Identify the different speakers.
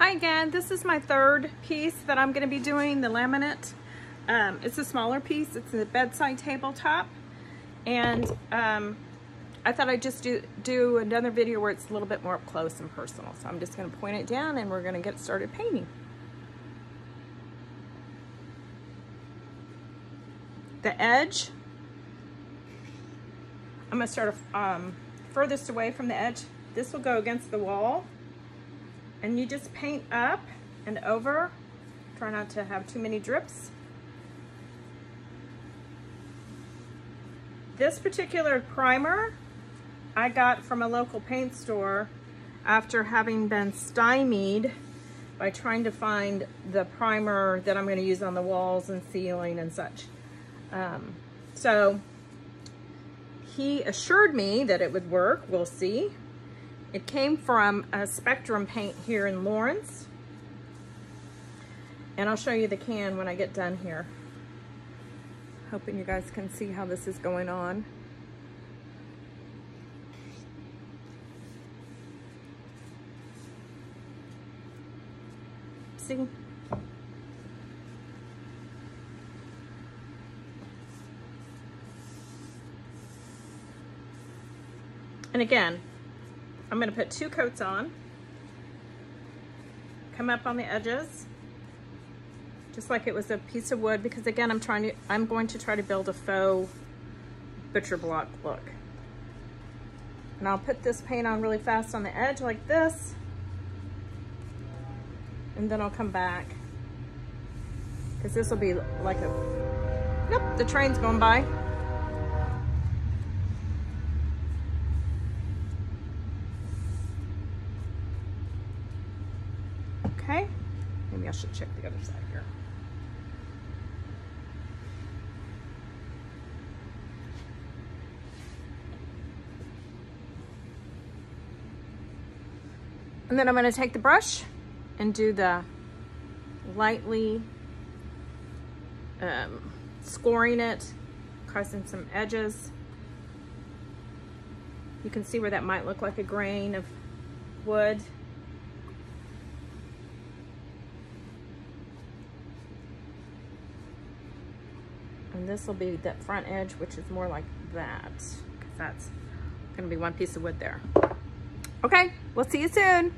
Speaker 1: Hi again, this is my third piece that I'm gonna be doing, the laminate. Um, it's a smaller piece, it's a bedside tabletop. And um, I thought I'd just do, do another video where it's a little bit more up close and personal. So I'm just gonna point it down and we're gonna get started painting. The edge, I'm gonna start um, furthest away from the edge. This will go against the wall and you just paint up and over. Try not to have too many drips. This particular primer I got from a local paint store after having been stymied by trying to find the primer that I'm going to use on the walls and ceiling and such. Um, so he assured me that it would work. We'll see. It came from a Spectrum paint here in Lawrence. And I'll show you the can when I get done here. Hoping you guys can see how this is going on. See? And again, I'm gonna put two coats on, come up on the edges, just like it was a piece of wood, because again, I'm trying to, I'm going to try to build a faux butcher block look. And I'll put this paint on really fast on the edge like this, and then I'll come back, because this will be like a, yep, the train's going by. Okay, maybe I should check the other side here. And then I'm gonna take the brush and do the lightly um, scoring it, causing some edges. You can see where that might look like a grain of wood. And this will be that front edge, which is more like that, because that's gonna be one piece of wood there. Okay, we'll see you soon.